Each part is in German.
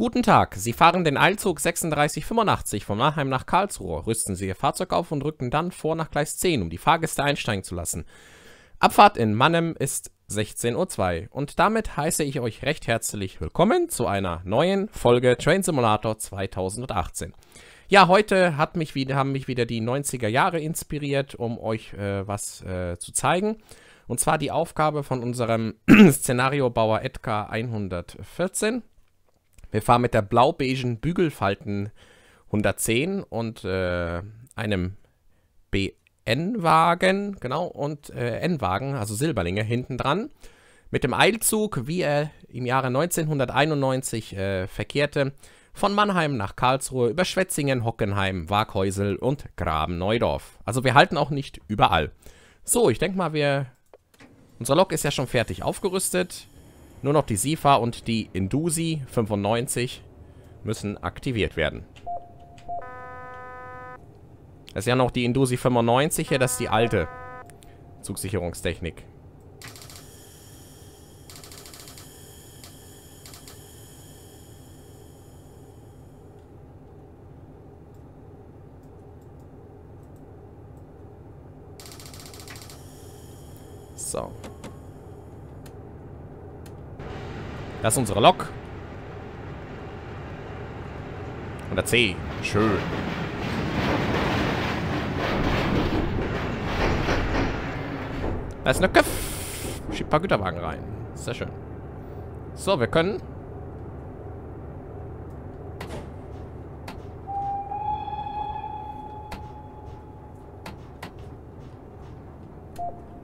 Guten Tag, Sie fahren den Eilzug 3685 von Mannheim nach Karlsruhe. Rüsten Sie Ihr Fahrzeug auf und rücken dann vor nach Gleis 10, um die Fahrgäste einsteigen zu lassen. Abfahrt in Mannheim ist 16.02 Uhr und damit heiße ich euch recht herzlich willkommen zu einer neuen Folge Train Simulator 2018. Ja, heute hat mich wieder, haben mich wieder die 90er Jahre inspiriert, um euch äh, was äh, zu zeigen. Und zwar die Aufgabe von unserem Szenariobauer Edgar 114. Wir fahren mit der blau-beigen Bügelfalten 110 und äh, einem BN-Wagen, genau, und äh, N-Wagen, also Silberlinge, hinten dran. Mit dem Eilzug, wie er im Jahre 1991 äh, verkehrte, von Mannheim nach Karlsruhe über Schwetzingen, Hockenheim, Waghäusel und Graben-Neudorf. Also wir halten auch nicht überall. So, ich denke mal, wir... Unsere Lok ist ja schon fertig aufgerüstet. Nur noch die SIFA und die Indusi 95 müssen aktiviert werden. Das ist ja noch die Indusi 95 hier, das ist die alte Zugsicherungstechnik. So. Das ist unsere Lok. 110. Schön. Da ist eine Köpf. Schiebt ein paar Güterwagen rein. Sehr schön. So, wir können...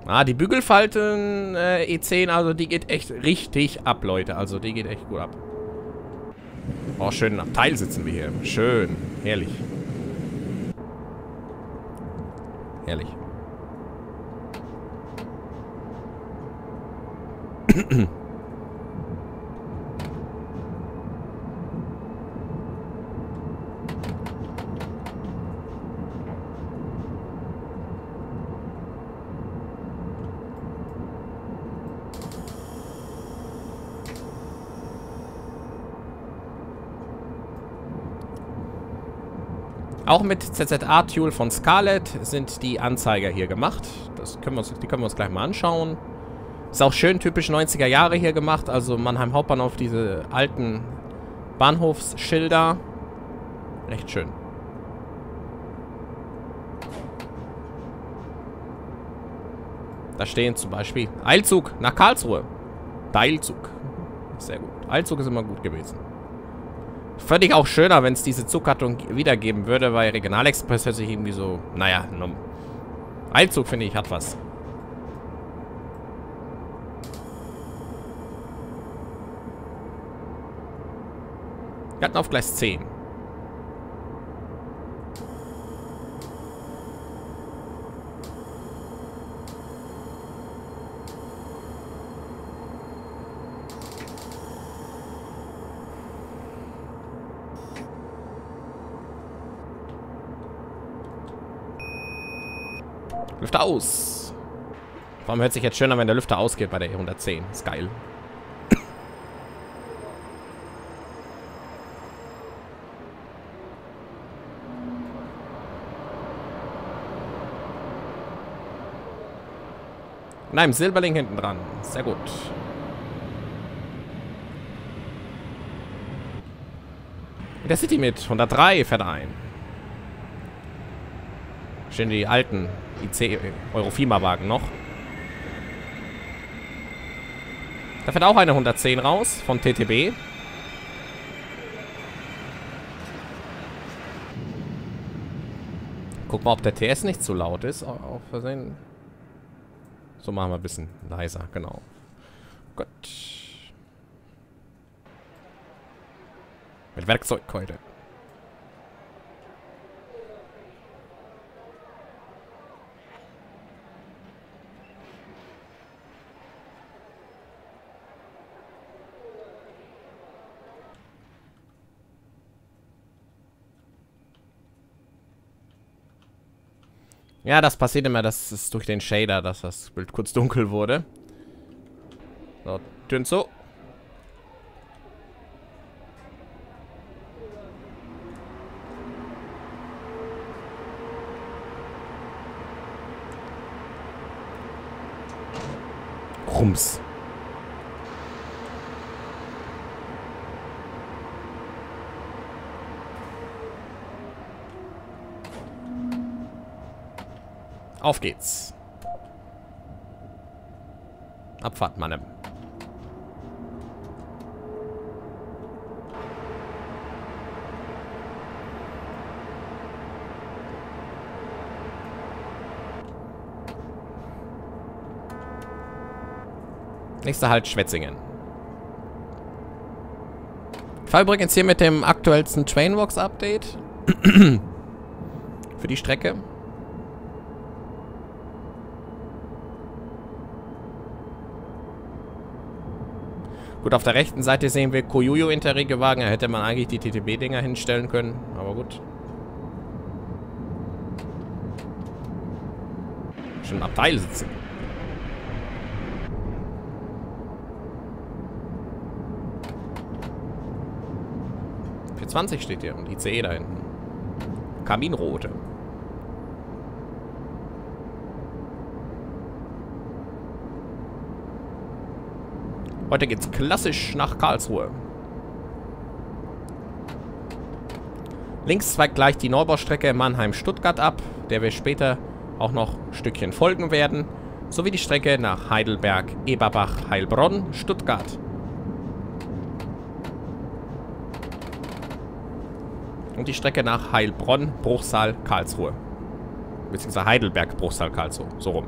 Ah, die Bügelfalten äh, E10, also die geht echt richtig ab, Leute. Also die geht echt gut ab. Oh, schön am Teil sitzen wir hier. Schön. Herrlich. Herrlich. Auch mit ZZA-Tool von Scarlett sind die Anzeiger hier gemacht. Das können wir uns, die können wir uns gleich mal anschauen. Ist auch schön typisch 90er Jahre hier gemacht. Also Mannheim Hauptbahnhof, diese alten Bahnhofsschilder. Echt schön. Da stehen zum Beispiel Eilzug nach Karlsruhe. Eilzug. Sehr gut. Eilzug ist immer gut gewesen. Fände ich auch schöner, wenn es diese Zugkartung wiedergeben würde, weil Regionalexpress hört sich irgendwie so, naja, Eilzug finde ich hat was. Wir hatten auf Gleis 10. Lüfter aus. Warum hört sich jetzt schöner, wenn der Lüfter ausgeht bei der E110? Ist geil. Nein, Silberling hinten dran. Sehr gut. Der City mit 103 fährt ein. Stehen die alten IC Eurofima-Wagen noch. Da fährt auch eine 110 raus von TTB. Guck mal, ob der TS nicht zu laut ist. Auf Versehen. So machen wir ein bisschen leiser, genau. Gut. Mit Werkzeugkeule. Ja, das passiert immer, dass es durch den Shader, dass das Bild kurz dunkel wurde. So, Türen zu. Rums. Auf geht's. Abfahrt, Mannem. Nächster Halt Schwetzingen. Ich fahre übrigens hier mit dem aktuellsten Trainbox Update. Für die Strecke. Gut, auf der rechten Seite sehen wir Koyuyo Interregio-Wagen. Da hätte man eigentlich die TTB-Dinger hinstellen können. Aber gut. Schon Abteil sitzen. Für 20 steht hier und ICE da hinten. Kaminrote. Heute geht's klassisch nach Karlsruhe. Links zweigt gleich die Neubaustrecke Mannheim-Stuttgart ab, der wir später auch noch ein Stückchen folgen werden, sowie die Strecke nach Heidelberg, Eberbach, Heilbronn, Stuttgart. Und die Strecke nach Heilbronn, Bruchsal, Karlsruhe. Beziehungsweise Heidelberg, Bruchsal, Karlsruhe. So rum.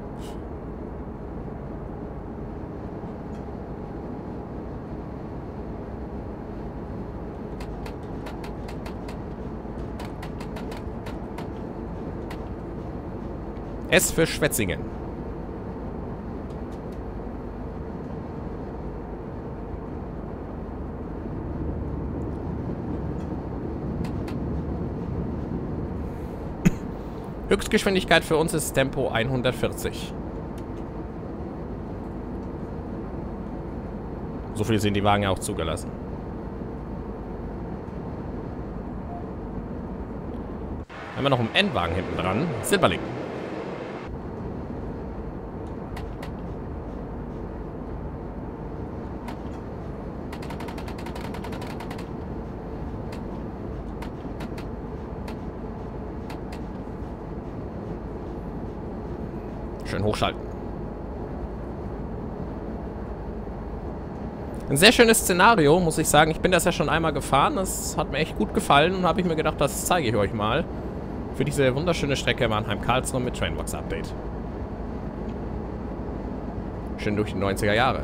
S für Schwetzingen. Höchstgeschwindigkeit für uns ist Tempo 140. So viel sind die Wagen ja auch zugelassen. Haben wir noch einen Endwagen hinten dran. Silberling. Schön hochschalten. Ein sehr schönes Szenario, muss ich sagen. Ich bin das ja schon einmal gefahren. Das hat mir echt gut gefallen und habe ich mir gedacht, das zeige ich euch mal. Für diese wunderschöne Strecke Mannheim-Karlsruhe mit Trainbox-Update. Schön durch die 90er Jahre.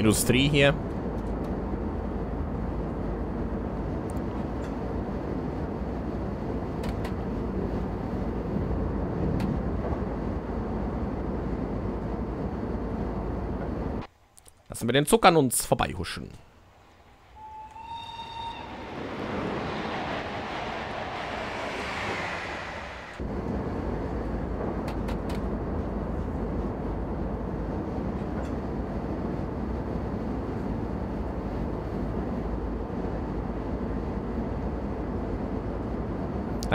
Industrie hier. Lassen wir den Zug an uns vorbeihuschen.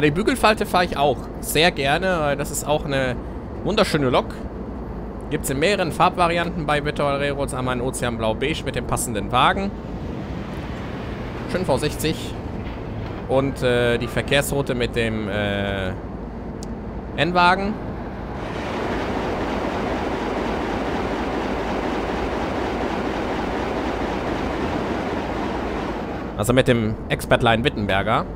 Die Bügelfalte fahre ich auch sehr gerne, das ist auch eine wunderschöne Lok. Gibt es in mehreren Farbvarianten bei Vitoreros. Einmal in Ozean Blau-Beige mit dem passenden Wagen. Schön V60. Und äh, die Verkehrsroute mit dem äh, N-Wagen. Also mit dem Expertline Wittenberger.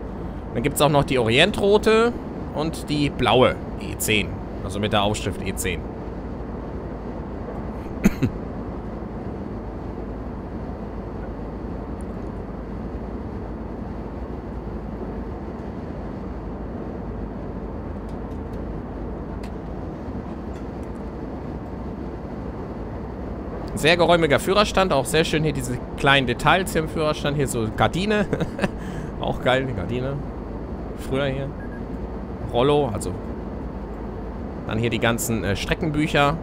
Dann gibt es auch noch die Orientrote und die blaue E10. Also mit der Aufschrift E10. Sehr geräumiger Führerstand, auch sehr schön hier diese kleinen Details hier im Führerstand. Hier so Gardine. Auch geil, die Gardine. Früher hier. Rollo, also. Dann hier die ganzen äh, Streckenbücher.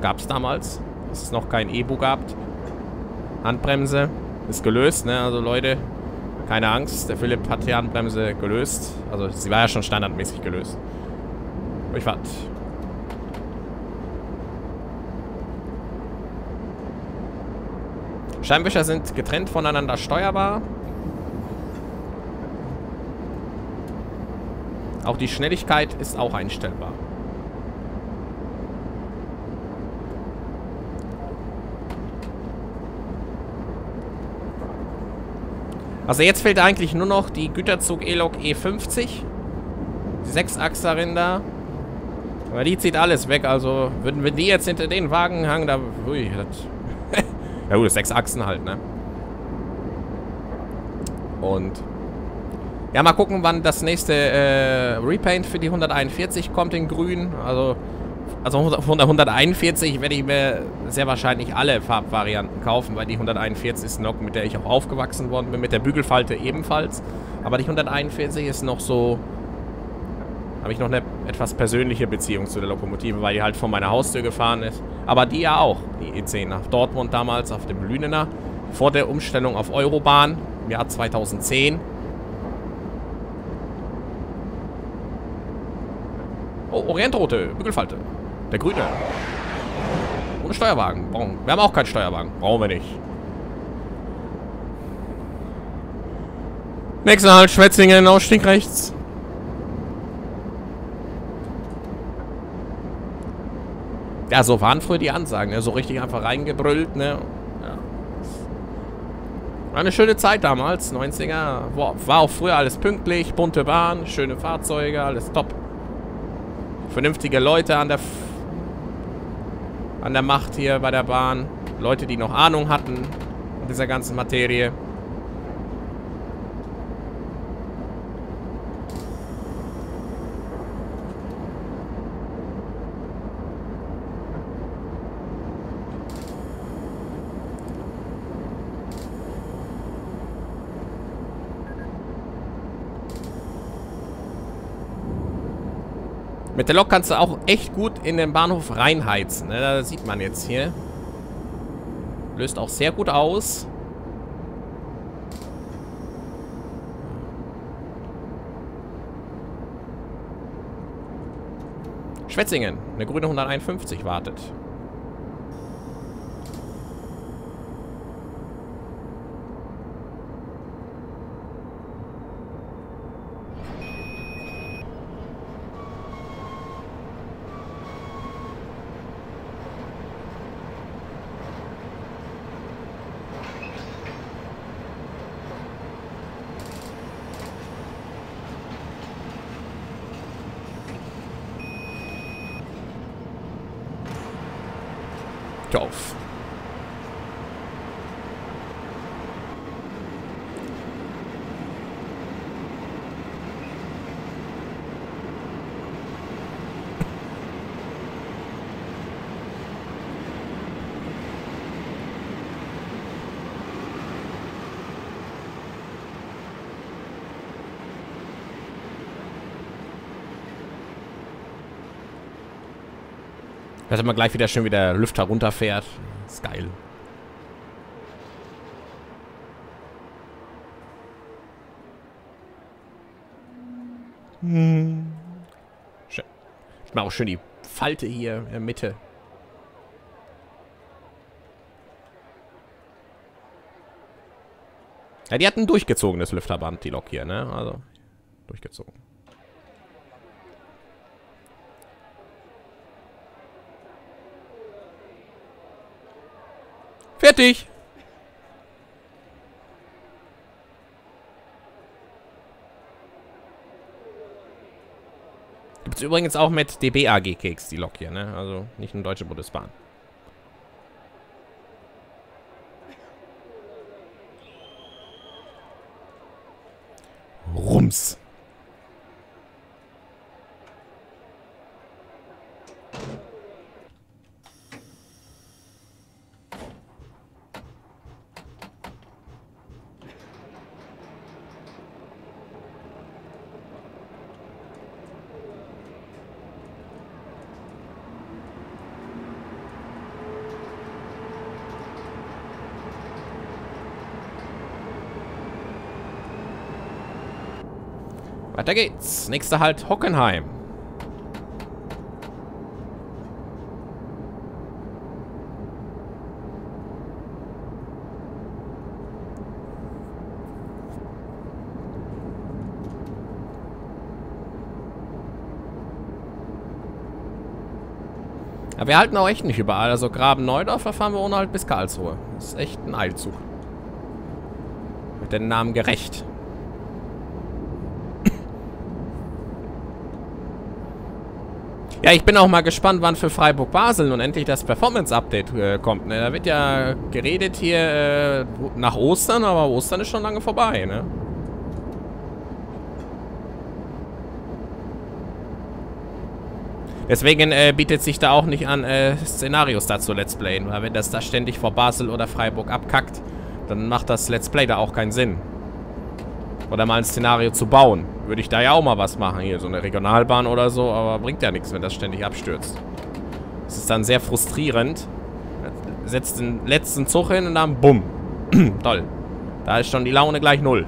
Gab es damals. Es noch kein E-Book gab. Handbremse. Ist gelöst, ne? Also Leute, keine Angst. Der Philipp hat die Handbremse gelöst. Also sie war ja schon standardmäßig gelöst. Ich warte. Scheinwischer sind getrennt voneinander steuerbar. Auch die Schnelligkeit ist auch einstellbar. Also jetzt fehlt eigentlich nur noch die Güterzug E-Lok E50. Die Sechsachser-Rinder. Aber die zieht alles weg. Also würden wir die jetzt hinter den Wagen hangen, da... Ui, das... ja gut, sechs Achsen halt, ne? Und... Ja, mal gucken, wann das nächste äh, Repaint für die 141 kommt in grün. Also, also von der 141 werde ich mir sehr wahrscheinlich alle Farbvarianten kaufen, weil die 141 ist noch, mit der ich auch aufgewachsen worden bin, mit der Bügelfalte ebenfalls. Aber die 141 ist noch so habe ich noch eine etwas persönliche Beziehung zu der Lokomotive, weil die halt vor meiner Haustür gefahren ist. Aber die ja auch, die E10 nach Dortmund damals auf dem Lünener. Vor der Umstellung auf Eurobahn im Jahr 2010. Oh, Orientrote, Bügelfalte. Der grüne. Ohne Steuerwagen. Wir haben auch keinen Steuerwagen. Brauchen wir nicht. Nächster Halt, Schwetzingen, Ausstieg rechts. Ja, so waren früher die Ansagen, ne? So richtig einfach reingebrüllt, ne? Ja. Eine schöne Zeit damals, 90er. War auch früher alles pünktlich, bunte Bahn, schöne Fahrzeuge, alles top. Vernünftige Leute an der F an der Macht hier bei der Bahn. Leute, die noch Ahnung hatten in dieser ganzen Materie. Mit der Lok kannst du auch echt gut in den Bahnhof reinheizen. Ne? Das sieht man jetzt hier. Löst auch sehr gut aus. Schwetzingen, eine grüne 151 wartet. Auf. Dass immer gleich wieder schön wieder Lüfter runterfährt. ist geil. Hm. Schön. Ich mache auch schön die Falte hier in der Mitte. Ja, die hat ein durchgezogenes Lüfterband, die Lok hier, ne? Also, durchgezogen. Fertig. Gibt es übrigens auch mit DB-AG-Keks, die Lok hier, ne? Also nicht nur Deutsche Bundesbahn. Rums. Weiter geht's. Nächster Halt Hockenheim. Aber wir halten auch echt nicht überall. Also Graben-Neudorf, da fahren wir ohne halt bis Karlsruhe. Das ist echt ein Eilzug. Mit den Namen gerecht. Ja, ich bin auch mal gespannt, wann für Freiburg-Basel nun endlich das Performance-Update äh, kommt. Ne? Da wird ja geredet hier äh, nach Ostern, aber Ostern ist schon lange vorbei, ne? Deswegen äh, bietet sich da auch nicht an, äh, Szenarios dazu Let's Playen, weil wenn das da ständig vor Basel oder Freiburg abkackt, dann macht das Let's Play da auch keinen Sinn. Oder mal ein Szenario zu bauen. Würde ich da ja auch mal was machen, hier, so eine Regionalbahn oder so, aber bringt ja nichts, wenn das ständig abstürzt. Das ist dann sehr frustrierend. Setzt den letzten Zug hin und dann bumm. Toll. Da ist schon die Laune gleich null.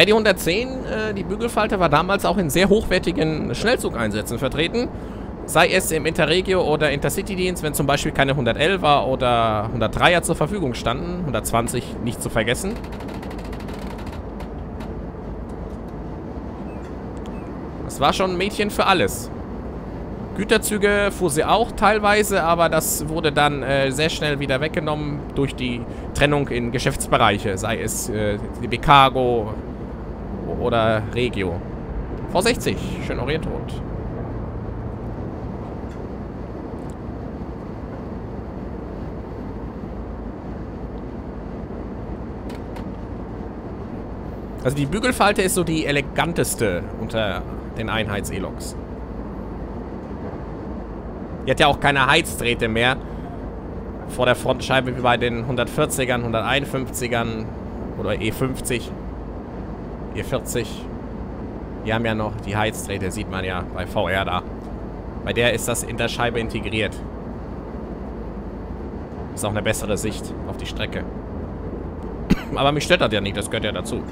Ja, die 110, äh, die Bügelfalte, war damals auch in sehr hochwertigen Schnellzugeinsätzen vertreten. Sei es im Interregio oder Intercity-Dienst, wenn zum Beispiel keine 111 war oder 103er zur Verfügung standen. 120 nicht zu vergessen. Das war schon ein Mädchen für alles. Güterzüge fuhr sie auch teilweise, aber das wurde dann äh, sehr schnell wieder weggenommen durch die Trennung in Geschäftsbereiche. Sei es äh, die Becargo, oder Regio. V60, schön Orientrot. Also die Bügelfalte ist so die eleganteste unter den Einheits-Eloks. Die hat ja auch keine Heizdrähte mehr vor der Frontscheibe wie bei den 140ern, 151ern oder E50. E40. Die haben ja noch die Heizdrähte, sieht man ja bei VR da. Bei der ist das in der Scheibe integriert. Ist auch eine bessere Sicht auf die Strecke. Aber mich stört das ja nicht, das gehört ja dazu.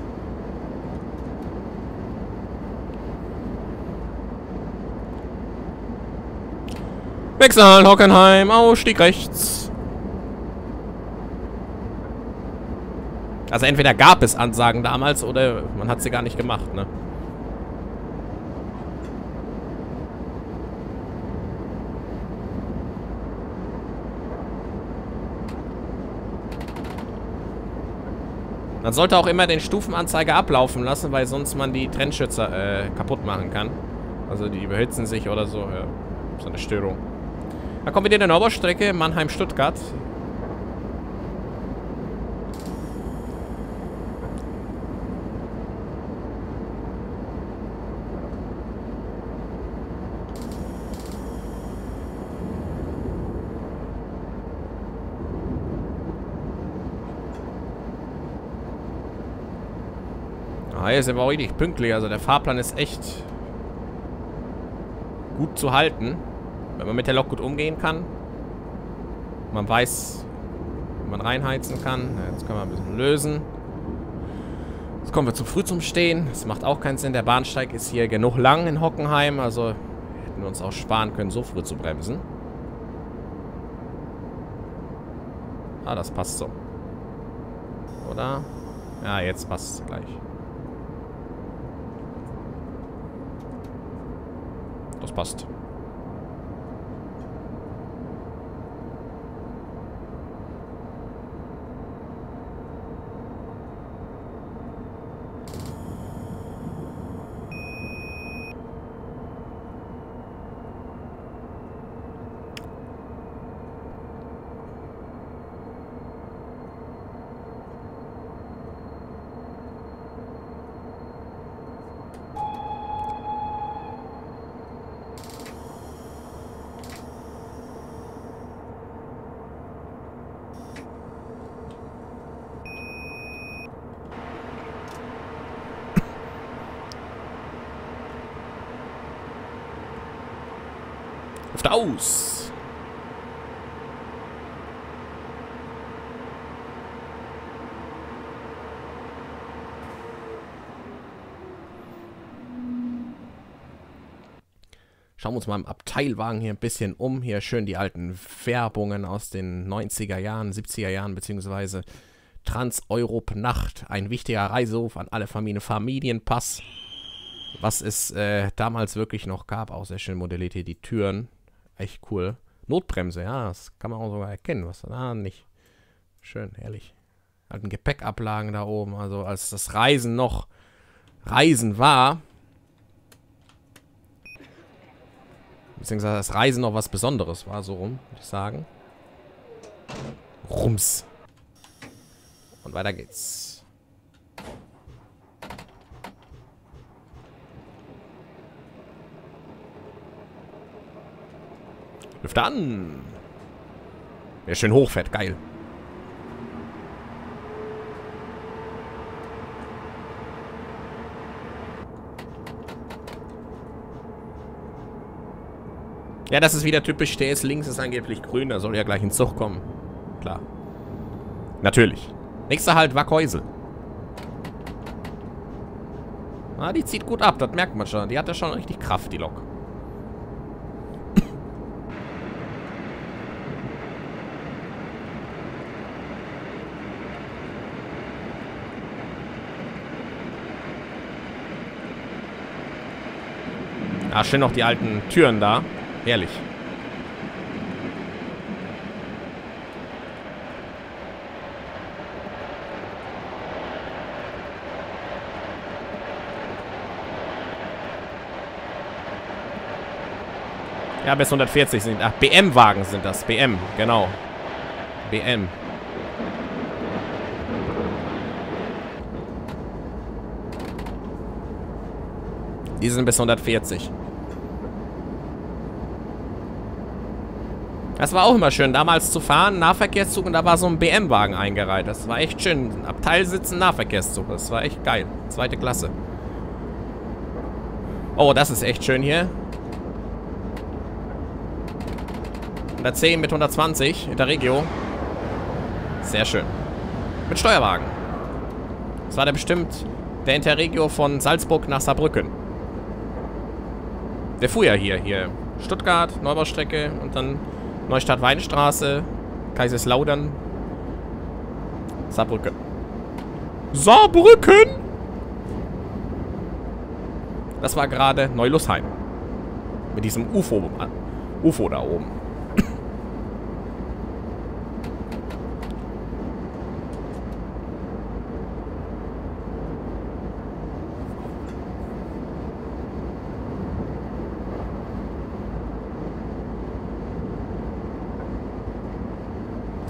Wechseln, Hockenheim, Ausstieg rechts. Also entweder gab es Ansagen damals oder man hat sie gar nicht gemacht, ne? Man sollte auch immer den Stufenanzeiger ablaufen lassen, weil sonst man die Trennschützer äh, kaputt machen kann. Also die überhitzen sich oder so. Ja, so eine Störung. Da kommen wir in der Neubaustrecke Mannheim-Stuttgart. Sind wir auch richtig pünktlich. Also der Fahrplan ist echt gut zu halten. Wenn man mit der Lok gut umgehen kann. Man weiß, wie man reinheizen kann. Jetzt können wir ein bisschen lösen. Jetzt kommen wir zu früh zum Stehen. Das macht auch keinen Sinn. Der Bahnsteig ist hier genug lang in Hockenheim. Also hätten wir uns auch sparen können, so früh zu bremsen. Ah, das passt so. Oder? Ja, jetzt passt es gleich. Das passt. Luft aus! Schauen wir uns mal im Abteilwagen hier ein bisschen um. Hier schön die alten Werbungen aus den 90er Jahren, 70er Jahren, beziehungsweise Trans-Europe-Nacht. Ein wichtiger Reiseruf an alle Familien. Familienpass. Was es äh, damals wirklich noch gab. Auch sehr schön modelliert hier die Türen. Echt cool. Notbremse, ja, das kann man auch sogar erkennen. Was da nicht. Schön, ehrlich. Alten Gepäckablagen da oben. Also als das Reisen noch Reisen war, Beziehungsweise das Reisen noch was Besonderes war, so rum, würde ich sagen. Rums. Und weiter geht's. Lüfte an. Ja, schön hochfett, geil. Ja, das ist wieder typisch. Der ist links, ist angeblich grün. Da soll ja gleich ein Zug kommen. Klar. Natürlich. Nächster Halt Wackhäusel. Ah, die zieht gut ab. Das merkt man schon. Die hat ja schon richtig Kraft, die Lok. Ah, schön noch die alten Türen da. Herrlich. Ja, bis 140 sind. Ach, BM-Wagen sind das. BM, genau. BM. Die sind bis 140. Das war auch immer schön, damals zu fahren, Nahverkehrszug und da war so ein BM-Wagen eingereiht. Das war echt schön. Abteilsitzen, Nahverkehrszug. Das war echt geil. Zweite Klasse. Oh, das ist echt schön hier. 110 mit 120 in der Regio. Sehr schön. Mit Steuerwagen. Das war der bestimmt der Interregio von Salzburg nach Saarbrücken. Der fuhr ja hier. Hier Stuttgart, Neubaustrecke und dann Neustadt-Weinstraße, Kaiserslautern, Saarbrücken. Saarbrücken! Das war gerade Neulusheim. Mit diesem UFO, UFO da oben.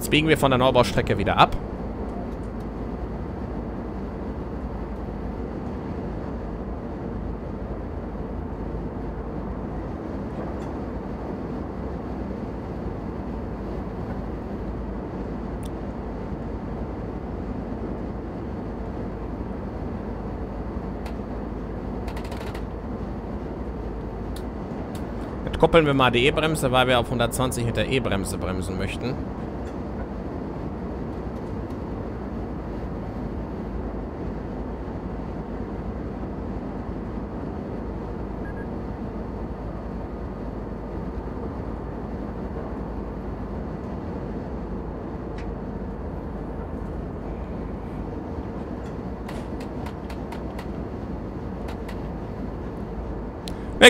Jetzt biegen wir von der Neubaustrecke wieder ab. Koppeln wir mal die E-Bremse, weil wir auf 120 mit der E-Bremse bremsen möchten.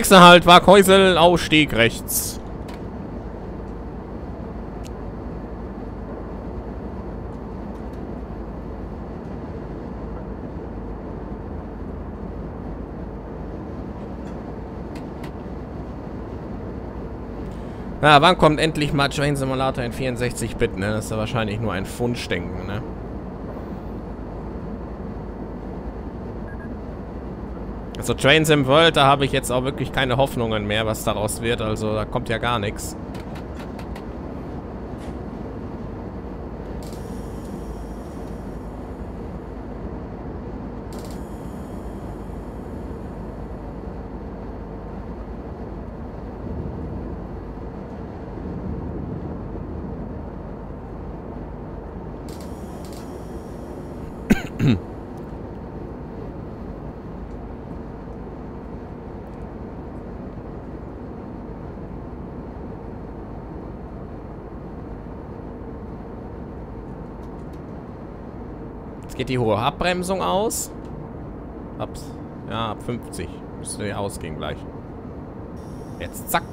Nächster Halt, Waghäusel, Ausstieg rechts. Na, wann kommt endlich mal Train Simulator in 64-Bit, ne? Das ist ja wahrscheinlich nur ein Wunschdenken, ne? Also Train Sim World, da habe ich jetzt auch wirklich keine Hoffnungen mehr, was daraus wird. Also da kommt ja gar nichts. Geht die hohe Abbremsung aus. Ab, ja, ab 50 müsste ausgehen gleich. Jetzt zack.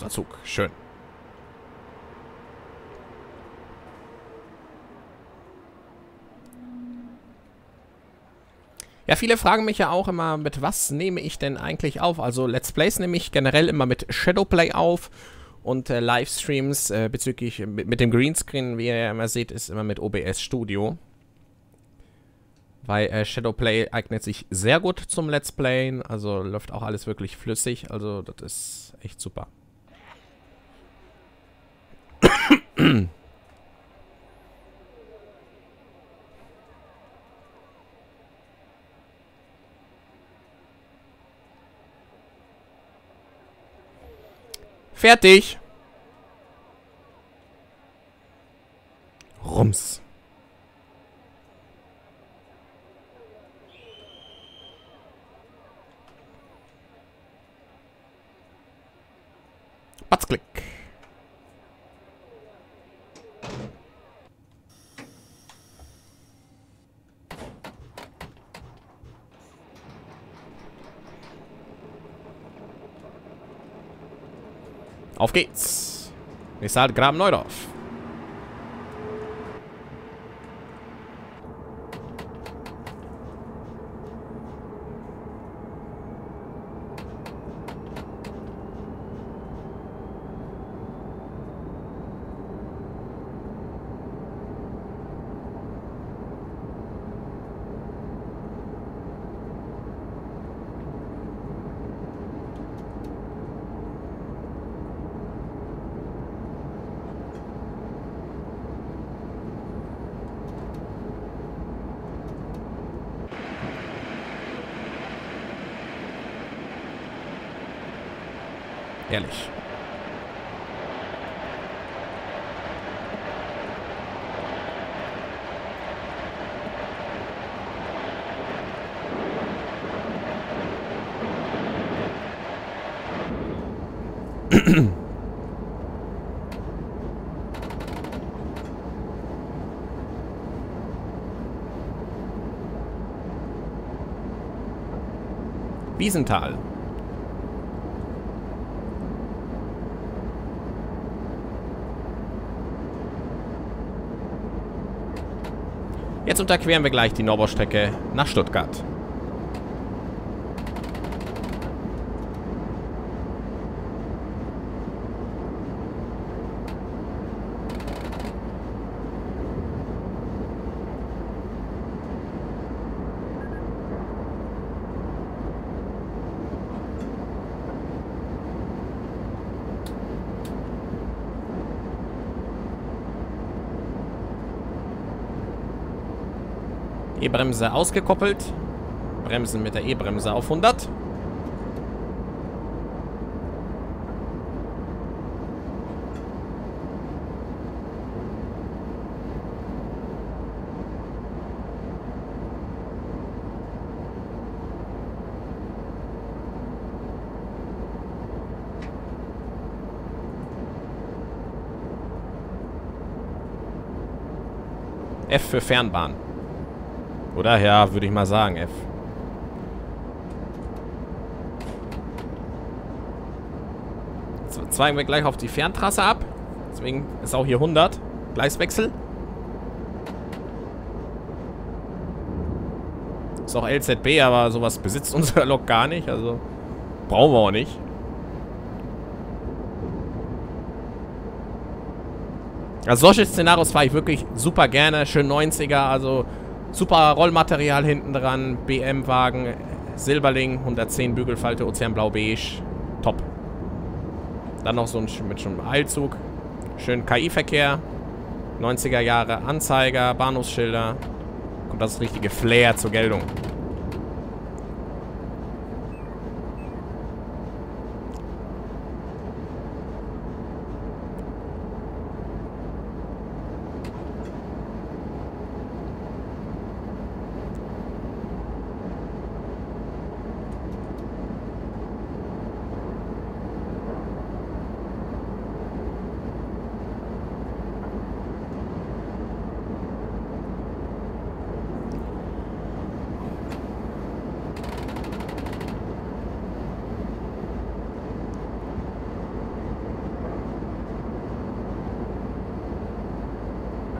Der Zug. Schön. Ja, viele fragen mich ja auch immer, mit was nehme ich denn eigentlich auf? Also Let's Plays nehme ich generell immer mit Shadowplay auf und äh, Livestreams äh, bezüglich mit, mit, dem Greenscreen, wie ihr ja immer seht, ist immer mit OBS Studio. Weil äh, Shadowplay eignet sich sehr gut zum Let's Playen, also läuft auch alles wirklich flüssig, also das ist echt super. Fertig. Rums. Batzklick. Auf geht's. Wir sind Graben Neudorf. Ehrlich. Wiesental. Jetzt unterqueren wir gleich die Norbaustrecke nach Stuttgart. E-Bremse ausgekoppelt. Bremsen mit der E-Bremse auf 100. F für Fernbahn. Oder? Ja, würde ich mal sagen, F. Jetzt zweigen wir gleich auf die Ferntrasse ab. Deswegen ist auch hier 100. Gleiswechsel. Ist auch LZB, aber sowas besitzt unser Lok gar nicht. Also brauchen wir auch nicht. Also solche Szenarios fahre ich wirklich super gerne. Schön 90er, also super Rollmaterial hinten dran. BM-Wagen, Silberling, 110 Bügelfalte, Ozeanblau-Beige. Top. Dann noch so ein mit schon Eilzug. Schön KI-Verkehr. 90er Jahre Anzeiger, Bahnhofsschilder. Kommt das richtige Flair zur Geltung.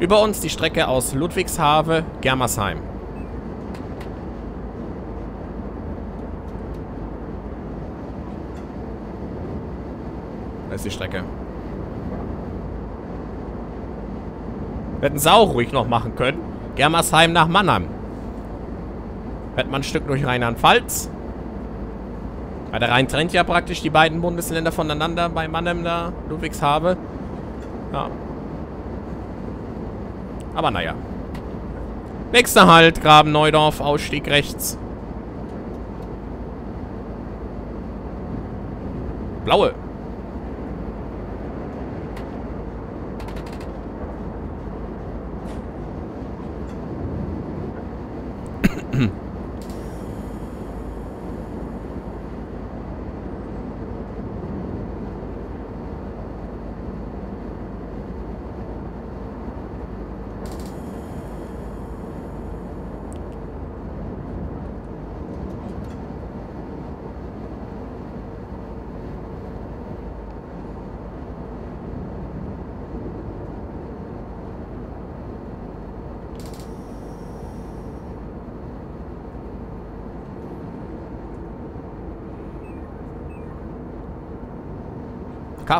Über uns die Strecke aus Ludwigshave, Germersheim. Das ist die Strecke. Wir hätten auch ruhig noch machen können. Germersheim nach Mannheim. Hätten man ein Stück durch Rheinland-Pfalz. Weil der Rhein trennt ja praktisch die beiden Bundesländer voneinander bei Mannheim da, Ludwigshave. Ja, aber naja. Nächster Halt, Graben Neudorf, Ausstieg rechts. Blaue.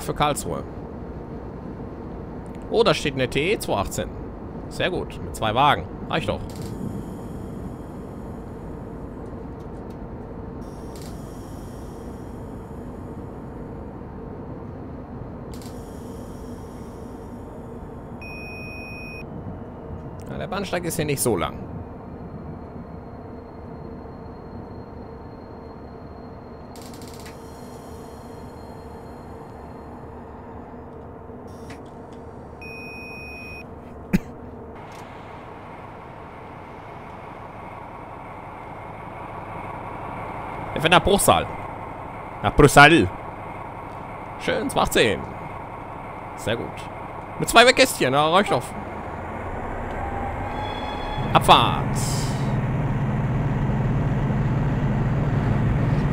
Für Karlsruhe. Oh, da steht eine TE 218. Sehr gut. Mit zwei Wagen. Reicht doch. Der Bahnsteig ist hier nicht so lang. Wir nach Bruchsal. Nach Brüssel. Schön, 218. Sehr gut. Mit zwei Wegkästchen, da reicht doch. Abfahrt.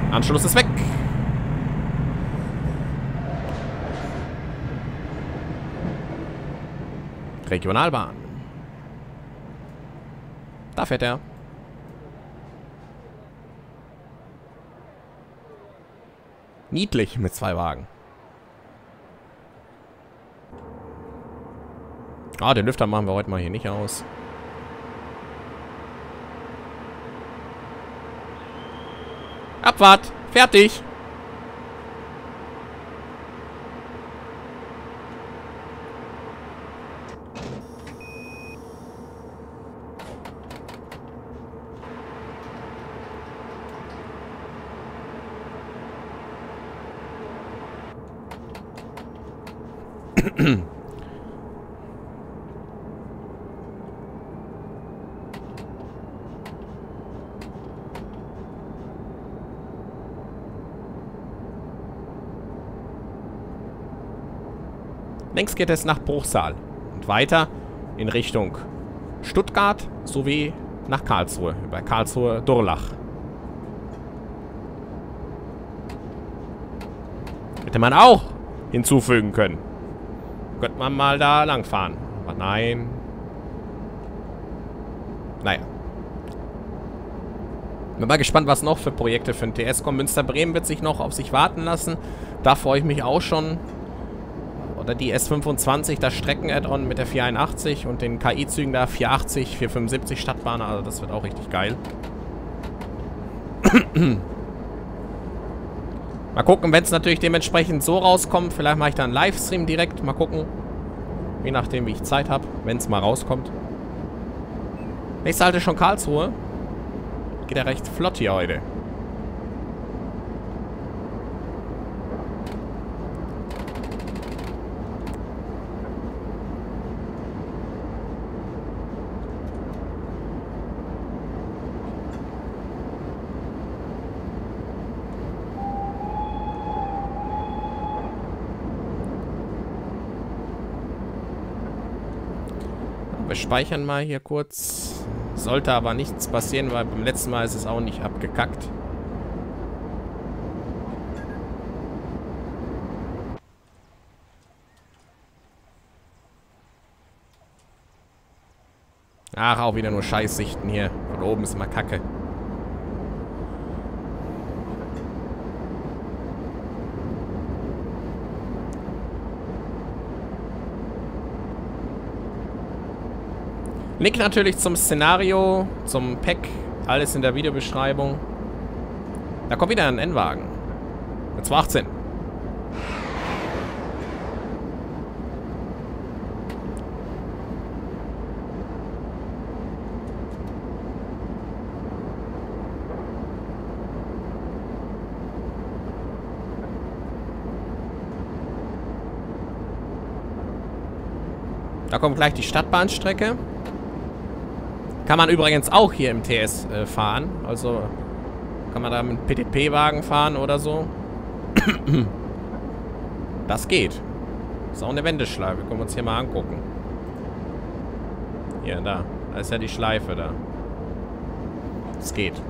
Anschluss ist weg. Regionalbahn. Da fährt er. Niedlich mit zwei Wagen. Ah, den Lüfter machen wir heute mal hier nicht aus. Abfahrt. Fertig. Längs geht es nach Bruchsal und weiter in Richtung Stuttgart sowie nach Karlsruhe, über Karlsruhe-Durlach. Hätte man auch hinzufügen können. Könnte man mal da langfahren. Aber nein. Naja. Bin mal gespannt, was noch für Projekte für den TS kommen. Münster-Bremen wird sich noch auf sich warten lassen. Da freue ich mich auch schon. Oder die S25, das Strecken-Add-on mit der 481 und den KI-Zügen da 480, 475 Stadtbahn. Also das wird auch richtig geil. Mal gucken, wenn es natürlich dementsprechend so rauskommt. Vielleicht mache ich da einen Livestream direkt. Mal gucken. Je nachdem, wie ich Zeit habe, wenn es mal rauskommt. Nächste Halte schon Karlsruhe. Geht ja recht flott hier heute. Wir speichern mal hier kurz. Sollte aber nichts passieren, weil beim letzten Mal ist es auch nicht abgekackt. Ach, auch wieder nur Scheißsichten hier. Von oben ist immer Kacke. Link natürlich zum Szenario, zum Pack, alles in der Videobeschreibung. Da kommt wieder ein N-Wagen. Mit 218. Da kommt gleich die Stadtbahnstrecke. Kann man übrigens auch hier im TS äh, fahren. Also kann man da mit PTP-Wagen fahren oder so. Das geht. Ist auch eine Wendeschleife. Können wir uns hier mal angucken. Hier, da. Da ist ja die Schleife da. Es geht.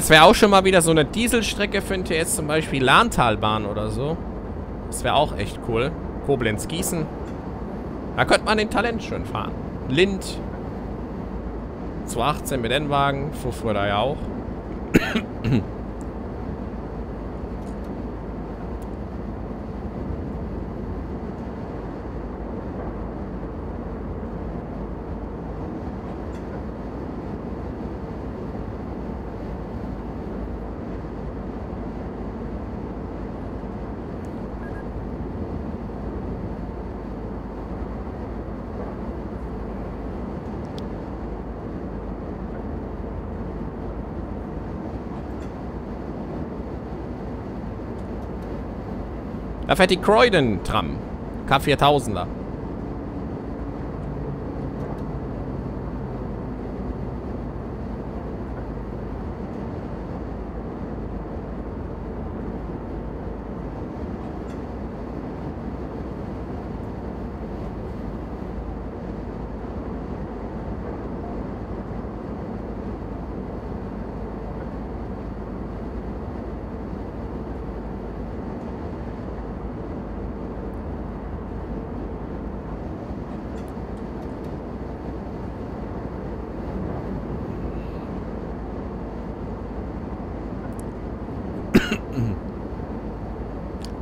Das wäre auch schon mal wieder so eine Dieselstrecke für den TS, zum Beispiel Lahntalbahn oder so. Das wäre auch echt cool. Koblenz-Gießen. Da könnte man den Talent schön fahren. Lind. 218 mit N-Wagen. Fuhr da ja auch. Da fährt die Croydon-Tram. K4000er.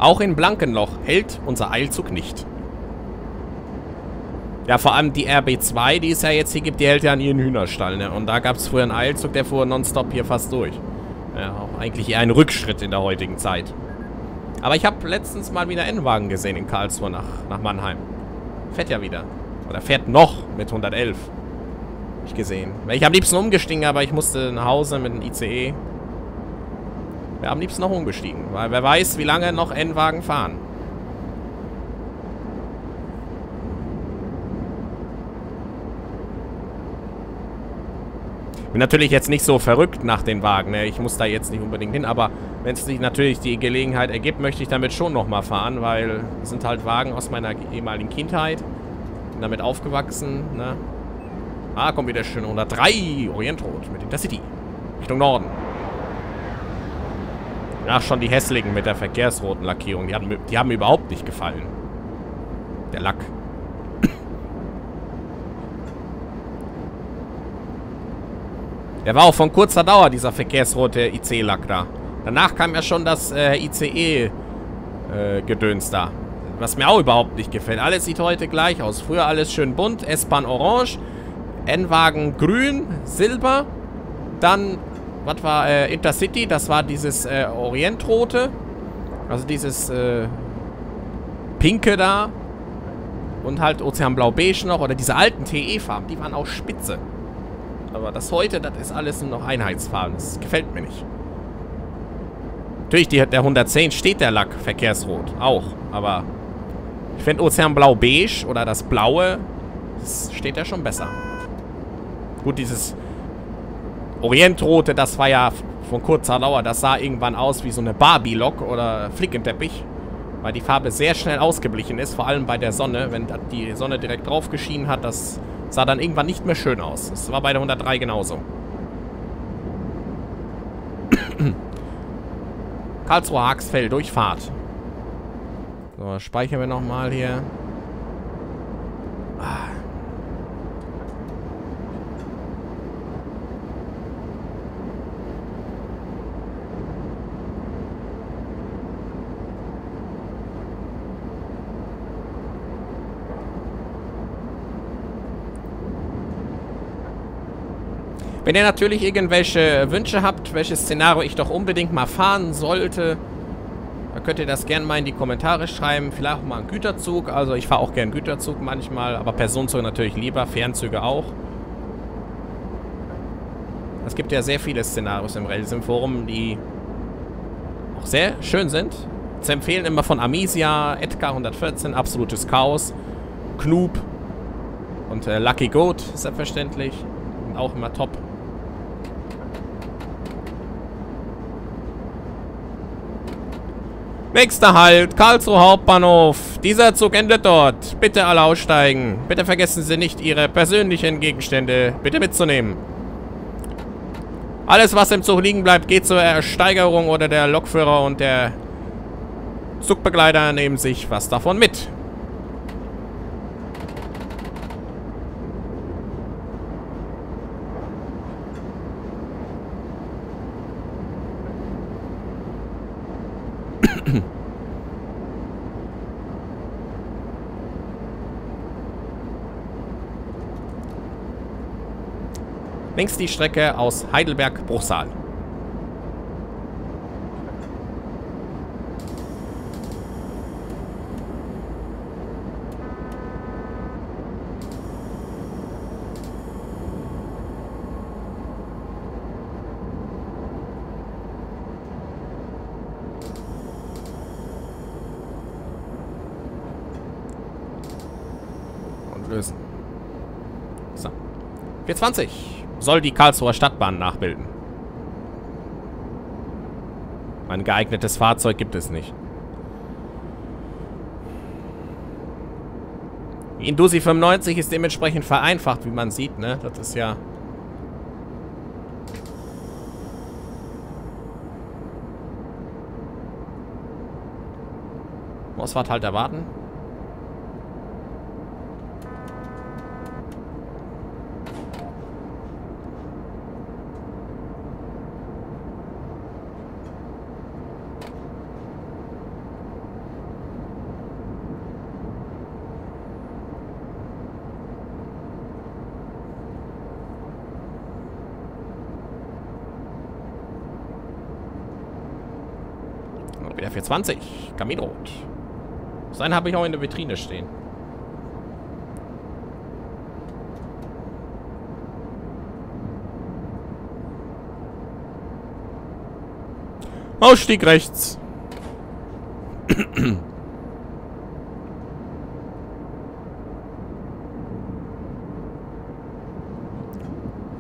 Auch in Blankenloch hält unser Eilzug nicht. Ja, vor allem die RB2, die es ja jetzt hier gibt, die hält ja an ihren Hühnerstall, ne? Und da gab es früher einen Eilzug, der fuhr nonstop hier fast durch. Ja, auch eigentlich eher ein Rückschritt in der heutigen Zeit. Aber ich habe letztens mal wieder N-Wagen gesehen in Karlsruhe nach, nach Mannheim. Fährt ja wieder. Oder fährt noch mit 111. Ich gesehen. Ich am liebsten umgestiegen, aber ich musste nach Hause mit dem ICE. Wäre am liebsten noch umgestiegen. Weil wer weiß, wie lange noch N-Wagen fahren. Bin natürlich jetzt nicht so verrückt nach den Wagen. Ne? Ich muss da jetzt nicht unbedingt hin. Aber wenn es sich natürlich die Gelegenheit ergibt, möchte ich damit schon nochmal fahren. Weil es sind halt Wagen aus meiner ehemaligen Kindheit. Bin damit aufgewachsen. Ne? Ah, kommt wieder schön 103 Orientrot mit Intercity. Richtung Norden. Ach, schon die hässlichen mit der verkehrsroten Lackierung. Die, hatten, die haben mir überhaupt nicht gefallen. Der Lack. Der war auch von kurzer Dauer, dieser verkehrsrote IC-Lack da. Danach kam ja schon das äh, ICE-Gedöns äh, da. Was mir auch überhaupt nicht gefällt. Alles sieht heute gleich aus. Früher alles schön bunt. S-Bahn orange. N-Wagen grün, silber. Dann, was war äh, Intercity? Das war dieses äh, Orientrote. Also dieses äh, pinke da. Und halt Ozeanblau-Beige noch. Oder diese alten TE-Farben. Die waren auch spitze. Aber das heute, das ist alles nur noch Einheitsfarben. Das gefällt mir nicht. Natürlich, die, der 110 steht der Lack verkehrsrot. Auch. Aber ich finde Ozeanblau-Beige oder das Blaue, das steht ja schon besser. Gut, dieses Orientrote, das war ja von kurzer Dauer. Das sah irgendwann aus wie so eine Barbie-Lok oder Flickenteppich. Weil die Farbe sehr schnell ausgeblichen ist, vor allem bei der Sonne. Wenn die Sonne direkt drauf geschienen hat, das sah dann irgendwann nicht mehr schön aus. Das war bei der 103 genauso. Karlsruhe Haxfeld, Durchfahrt. So, speichern wir nochmal hier. Ah. Wenn ihr natürlich irgendwelche Wünsche habt, welches Szenario ich doch unbedingt mal fahren sollte, dann könnt ihr das gerne mal in die Kommentare schreiben. Vielleicht auch mal einen Güterzug. Also ich fahre auch gern Güterzug manchmal, aber Personenzug natürlich lieber, Fernzüge auch. Es gibt ja sehr viele Szenarios im Railsim-Forum, die auch sehr schön sind. Zu empfehlen immer von Amicia, Edgar 114, Absolutes Chaos, Knub und äh, Lucky Goat, selbstverständlich. Auch immer top. Nächster Halt, Karlsruhe Hauptbahnhof. Dieser Zug endet dort. Bitte alle aussteigen. Bitte vergessen Sie nicht, Ihre persönlichen Gegenstände bitte mitzunehmen. Alles, was im Zug liegen bleibt, geht zur Ersteigerung oder der Lokführer und der Zugbegleiter nehmen sich was davon mit. Links die Strecke aus Heidelberg-Bruchsal. Und lösen. So. 420 soll die Karlsruher Stadtbahn nachbilden. Ein geeignetes Fahrzeug gibt es nicht. Die Indusi 95 ist dementsprechend vereinfacht, wie man sieht, ne? Das ist ja... Ausfahrt halt erwarten. Wieder 420. Kaminrot. Sein habe ich auch in der Vitrine stehen. Ausstieg rechts.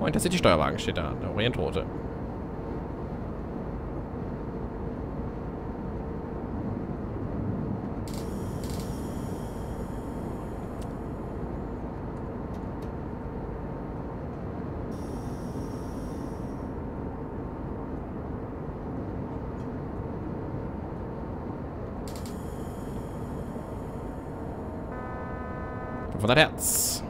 oh, Intercity-Steuerwagen steht da. Der Orientrote. 500 Hertz.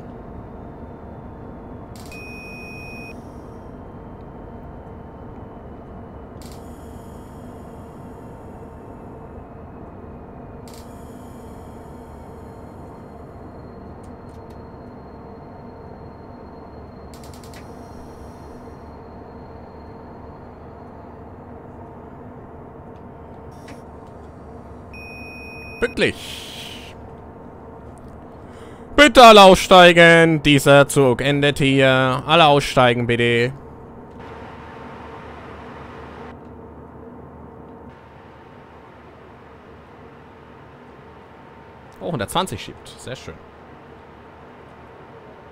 Pünktlich. Bitte alle aussteigen. Dieser Zug endet hier. Alle aussteigen, bitte. Oh, 120 schiebt. Sehr schön.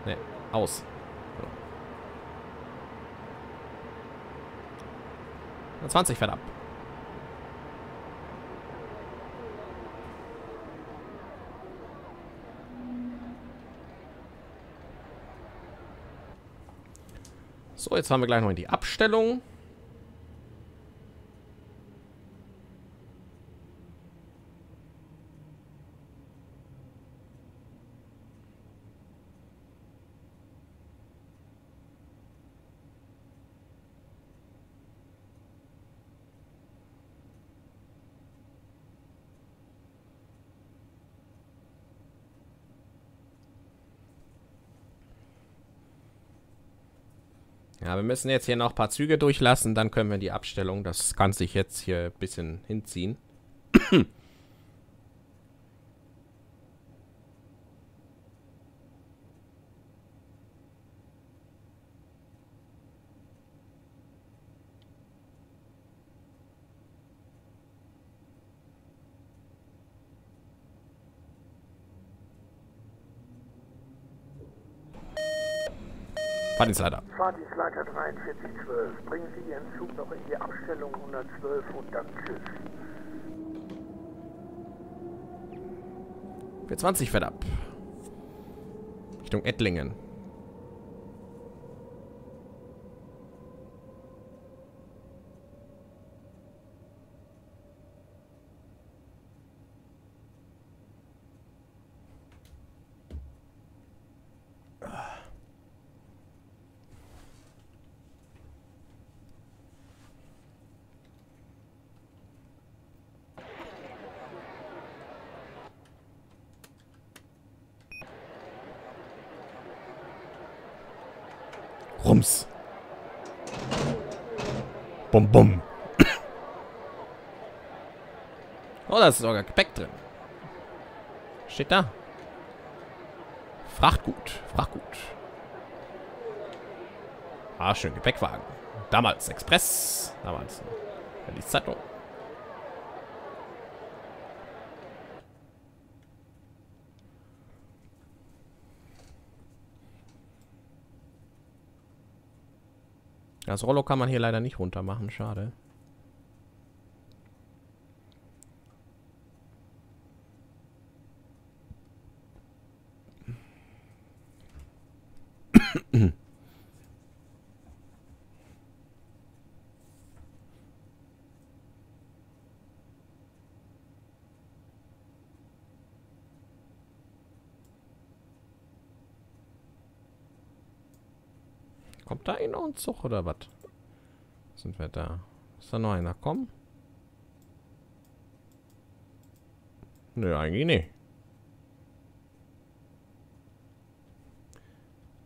Ne, aus. 120 fährt ab. So, jetzt fahren wir gleich noch in die Abstellung. Ja, wir müssen jetzt hier noch ein paar Züge durchlassen, dann können wir die Abstellung, das kann sich jetzt hier ein bisschen hinziehen. Fahrdienstleiter. Fahrdienstleiter 4312. Bringen Sie Ihren Zug noch in die Abstellung 112 und dann tschüss. 420 fährt ab. Richtung Ettlingen. Rums. Bum, bum. Oh, da ist sogar Gepäck drin. Steht da. Frachtgut. Frachtgut. Ah, schön. Gepäckwagen. Damals Express. Damals. Die Zeitung. Das Rollo kann man hier leider nicht runter machen, schade. Kommt da eh noch ein Zug oder was? Sind wir da? Ist da noch einer? Komm. Nö, eigentlich nicht.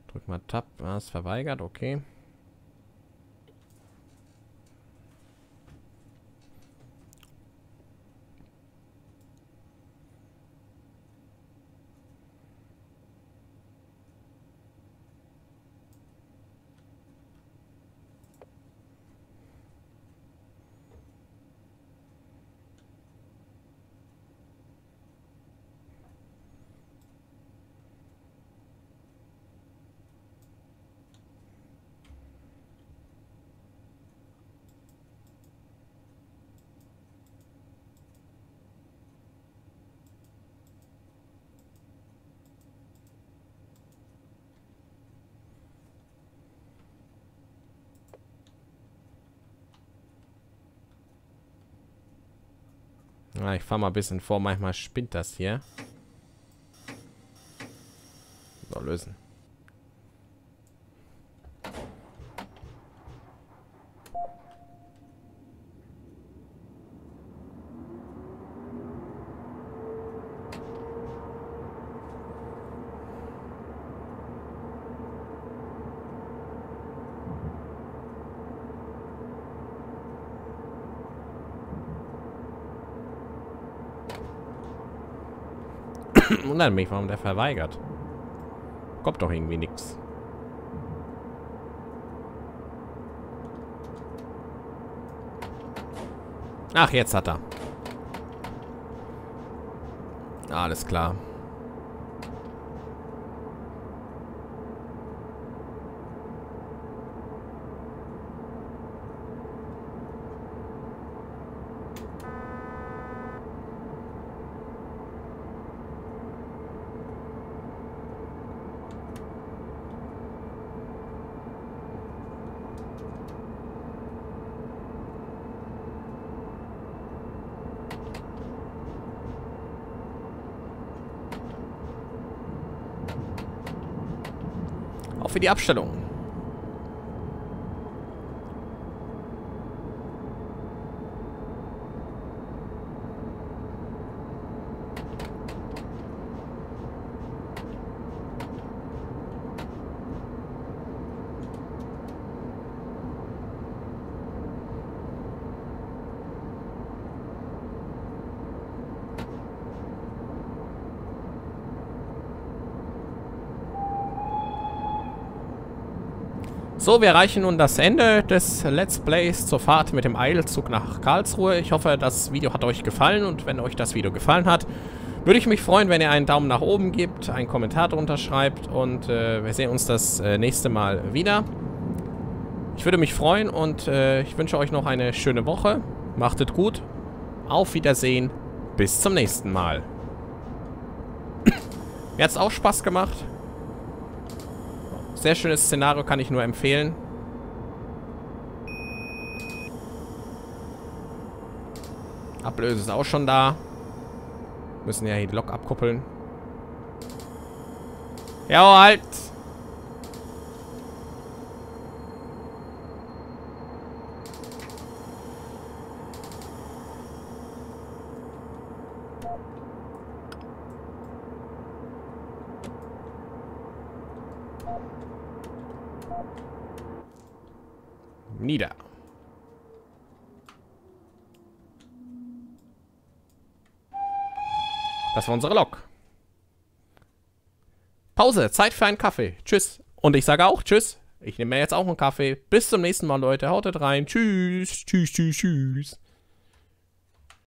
Drück mal Tab. Ah, ist verweigert, okay. Ja, ich fahre mal ein bisschen vor. Manchmal spinnt das hier. So, lösen. Wundert mich, warum der verweigert. Kommt doch irgendwie nichts. Ach, jetzt hat er. Alles klar. Für die Abstellung. So, wir erreichen nun das Ende des Let's Plays zur Fahrt mit dem Eilzug nach Karlsruhe. Ich hoffe, das Video hat euch gefallen und wenn euch das Video gefallen hat, würde ich mich freuen, wenn ihr einen Daumen nach oben gebt, einen Kommentar drunter schreibt und äh, wir sehen uns das äh, nächste Mal wieder. Ich würde mich freuen und äh, ich wünsche euch noch eine schöne Woche. Macht es gut. Auf Wiedersehen. Bis zum nächsten Mal. Mir hat es auch Spaß gemacht. Sehr schönes Szenario, kann ich nur empfehlen. Ablöse ist auch schon da. Müssen ja hier die Lok abkuppeln. Ja, halt! Das war unsere Lok. Pause, Zeit für einen Kaffee. Tschüss. Und ich sage auch Tschüss. Ich nehme mir jetzt auch einen Kaffee. Bis zum nächsten Mal, Leute. Hautet rein. Tschüss. Tschüss, tschüss, tschüss.